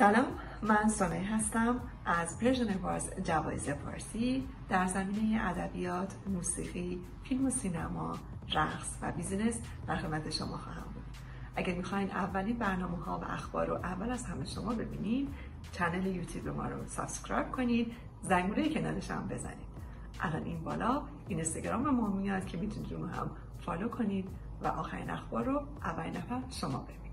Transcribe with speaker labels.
Speaker 1: سلام من سونای هستم از Persian Awards جوایز فارسی در زمینه ادبیات، موسیقی، فیلم و سینما، رقص و business در خدمت شما خواهم بود. اگر می‌خواین اولین برنامه ها و اخبار رو اول از همه شما ببینید، channel یوتیوب ما رو subscribe کنید، زنگوله کنارش هم بزنید. الان این بالا این اینستاگرام ما میاد که می‌تونید ما هم follow کنید و آخرین اخبار رو اولین نفر شما ببینید.